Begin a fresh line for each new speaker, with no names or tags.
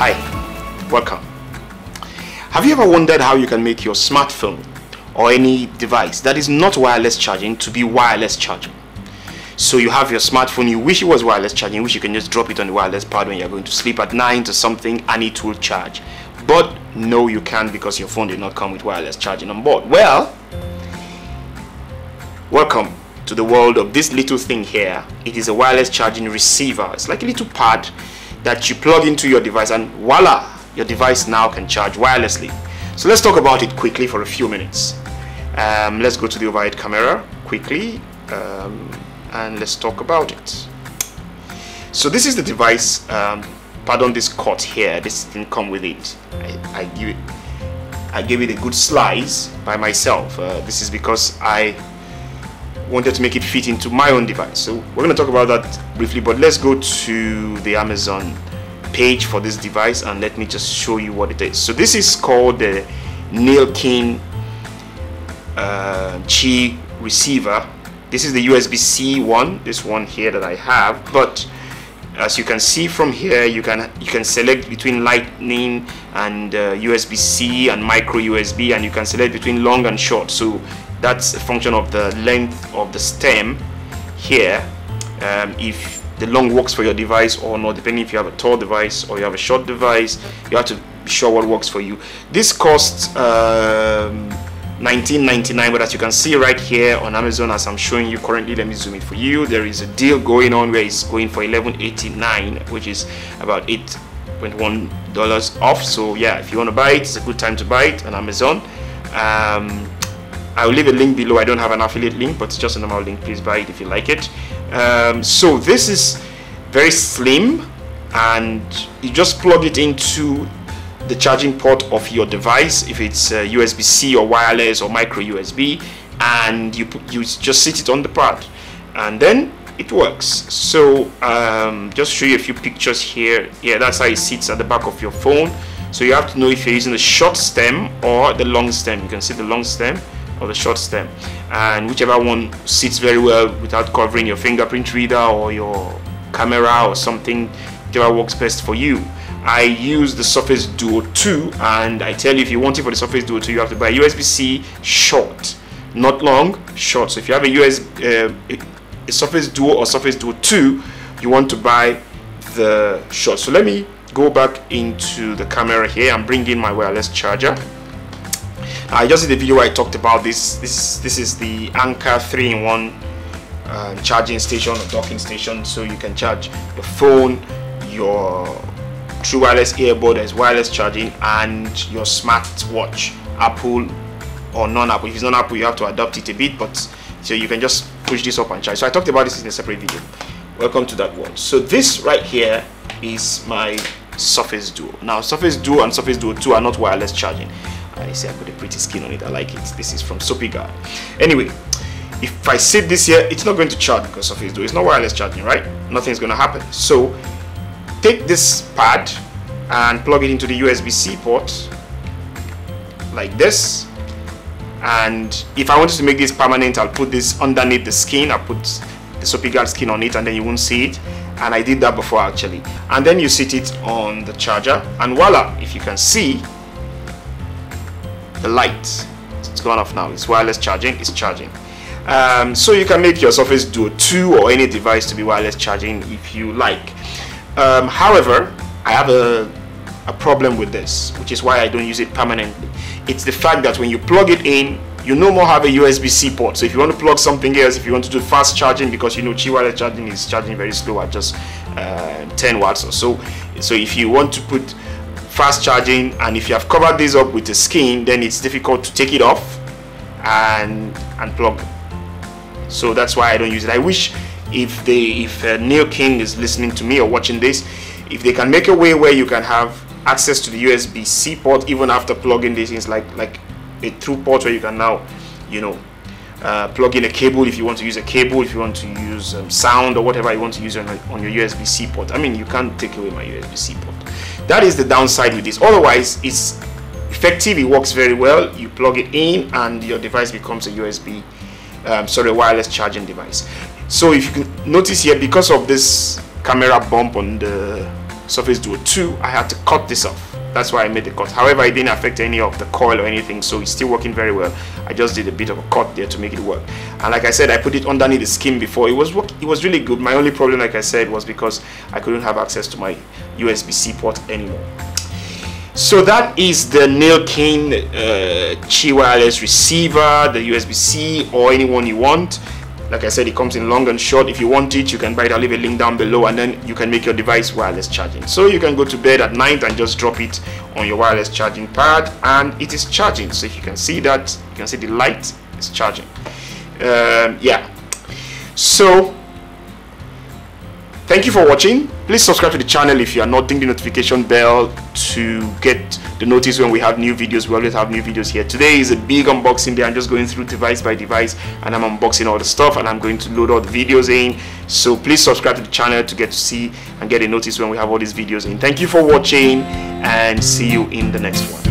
Hi, welcome. Have you ever wondered how you can make your smartphone or any device that is not wireless charging to be wireless charging? So you have your smartphone, you wish it was wireless charging, wish you can just drop it on the wireless pad when you're going to sleep at night or something and it will charge. But no, you can't because your phone did not come with wireless charging on board. Well, welcome to the world of this little thing here. It is a wireless charging receiver. It's like a little pad that you plug into your device and voila, your device now can charge wirelessly. So let's talk about it quickly for a few minutes. Um, let's go to the overhead camera quickly um, and let's talk about it. So this is the device, um, pardon this cut here, this didn't come with it. I, I, give it. I gave it a good slice by myself. Uh, this is because I wanted to make it fit into my own device. So we're going to talk about that briefly, but let's go to the Amazon page for this device and let me just show you what it is. So this is called the Nillkin uh, Qi receiver. This is the USB-C one, this one here that I have, but as you can see from here you can you can select between lightning and uh, USB-C and micro USB and you can select between long and short so that's a function of the length of the stem here. Um, if the long works for your device or not depending if you have a tall device or you have a short device you have to be sure what works for you. This costs um, 19.99 but as you can see right here on Amazon as I'm showing you currently let me zoom it for you there is a deal going on where it's going for 11.89 which is about 8.1 dollars off. So yeah if you want to buy it it's a good time to buy it on Amazon. Um, I'll leave a link below. I don't have an affiliate link, but it's just a normal link. Please buy it if you like it. Um, so this is very slim and you just plug it into the charging port of your device if it's uh, USB-C or wireless or micro USB and you, put, you just sit it on the pad and then it works so um, just show you a few pictures here yeah that's how it sits at the back of your phone so you have to know if you're using the short stem or the long stem you can see the long stem or the short stem. And whichever one sits very well without covering your fingerprint reader or your camera or something whichever works best for you. I use the Surface Duo 2 and I tell you if you want it for the Surface Duo 2 you have to buy USB-C short. Not long short. So if you have a US uh, a Surface Duo or Surface Duo 2 you want to buy the short. So let me go back into the camera here and bring in my wireless charger I just did a video where I talked about this. This this is the Anker 3-in-1 uh, charging station or docking station, so you can charge your phone, your true wireless earbud as wireless charging, and your smartwatch, Apple or non-Apple. If it's non-Apple, you have to adapt it a bit, but so you can just push this up and charge. So I talked about this in a separate video. Welcome to that one. So this right here is my Surface Duo. Now Surface Duo and Surface Duo 2 are not wireless charging. I see I put a pretty skin on it. I like it. This is from SopiGuard. Anyway, if I sit this here, it's not going to charge because of do. It's not wireless charging, right? Nothing's going to happen. So take this pad and plug it into the USB-C port like this. And if I wanted to make this permanent, I'll put this underneath the skin. I'll put the SopiGuard skin on it and then you won't see it. And I did that before actually. And then you sit it on the charger and voila, if you can see, the light it's gone off now. It's wireless charging. It's charging. Um, so you can make your surface duo 2 or any device to be wireless charging if you like. Um, however I have a, a problem with this which is why I don't use it permanently. It's the fact that when you plug it in you no more have a USB-C port. So if you want to plug something else if you want to do fast charging because you know Qi wireless charging is charging very slow at just uh, 10 watts or so. So if you want to put fast charging and if you have covered this up with a skin then it's difficult to take it off and unplug so that's why I don't use it. I wish if they if uh, Nillkin is listening to me or watching this if they can make a way where you can have access to the USB-C port even after plugging this in like like a through port where you can now you know uh, plug in a cable if you want to use a cable if you want to use um, sound or whatever you want to use on, on your USB-C port. I mean you can't take away my USB-C port. That is the downside with this. Otherwise it's effective it works very well. You plug it in and your device becomes a USB um, sorry wireless charging device. So if you can notice here because of this camera bump on the Surface Duo 2 I had to cut this off that's why I made the cut. However it didn't affect any of the coil or anything so it's still working very well. I just did a bit of a cut there to make it work. And like I said I put it underneath the skin before. It was it was really good. My only problem like I said was because I couldn't have access to my USB-C port anymore. So that is the Nillkin uh, Qi wireless receiver the USB-C or anyone you want like I said it comes in long and short. If you want it you can buy it. I'll leave a link down below and then you can make your device wireless charging. So you can go to bed at night and just drop it on your wireless charging pad and it is charging. So if you can see that you can see the light is charging. Um, yeah. So thank you for watching. Please subscribe to the channel if you are not ding the notification bell to get the notice when we have new videos. We always have new videos here. Today is a big unboxing day. I'm just going through device by device and i'm unboxing all the stuff and i'm going to load all the videos in. So please subscribe to the channel to get to see and get a notice when we have all these videos in. Thank you for watching and see you in the next one